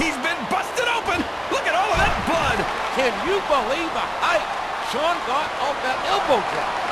He's been busted open. Look at all of that blood. Can you believe the height Shawn got off that elbow drop?